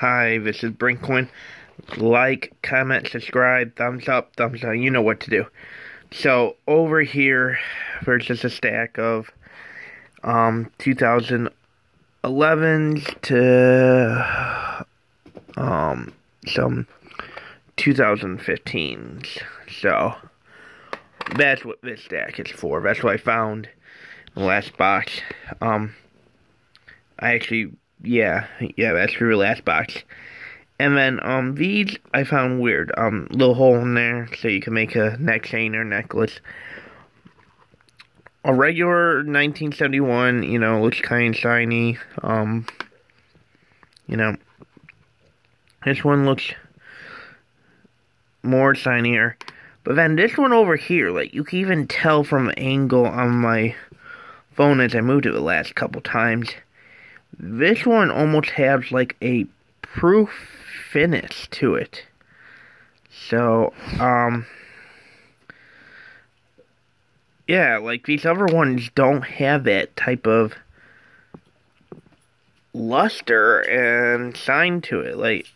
Hi, this is Brinkcoin. Like, comment, subscribe, thumbs up, thumbs down. You know what to do. So over here, there's just a stack of um 2011 to um some 2015s. So that's what this stack is for. That's what I found in the last box. Um, I actually yeah, yeah, that's for your last box. And then, um, these I found weird. Um, little hole in there so you can make a neck chain or necklace. A regular 1971, you know, looks kind of shiny. Um, you know, this one looks more shinier. But then this one over here, like, you can even tell from the angle on my phone as I moved it the last couple times this one almost has like a proof finish to it. So, um, yeah, like these other ones don't have that type of luster and shine to it. Like,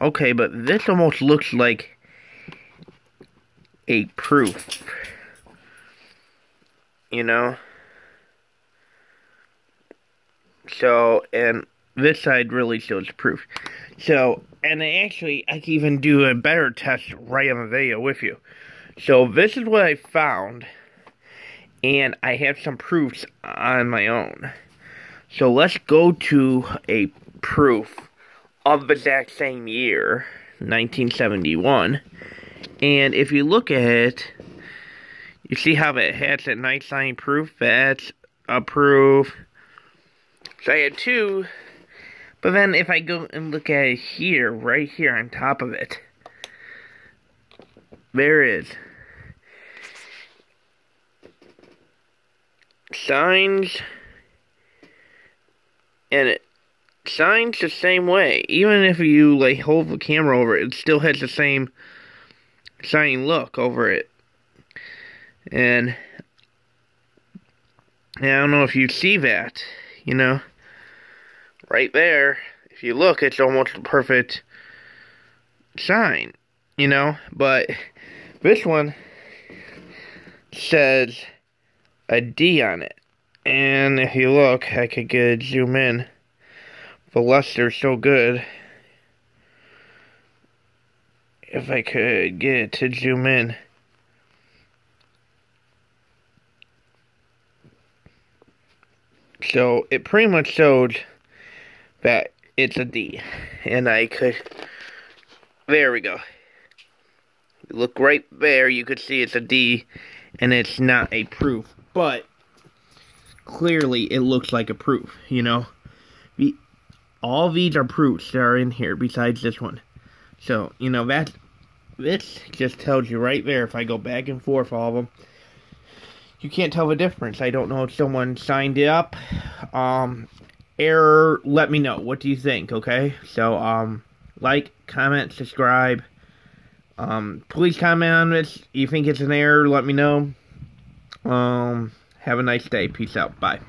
okay, but this almost looks like a proof. You know? So, and this side really shows proof. So, and actually, I can even do a better test right on the video with you. So, this is what I found, and I have some proofs on my own. So, let's go to a proof of the exact same year, 1971. And if you look at it, you see how it has that nice sign proof? That's a proof so I had two, but then if I go and look at it here, right here on top of it, there is signs, and it signs the same way. Even if you like hold the camera over it, it still has the same shining look over it. And, and I don't know if you see that, you know right there, if you look, it's almost a perfect shine, you know? But this one says a D on it. And if you look, I could get zoom in. The luster's so good. If I could get it to zoom in. So it pretty much showed that it's a D. And I could, there we go. Look right there, you could see it's a D, and it's not a proof. But, clearly it looks like a proof, you know? The, all these are proofs that are in here, besides this one. So, you know, that, this just tells you right there, if I go back and forth all of them, you can't tell the difference. I don't know if someone signed it up, um, error, let me know. What do you think, okay? So, um, like, comment, subscribe. Um, please comment on this. You think it's an error, let me know. Um, have a nice day. Peace out. Bye.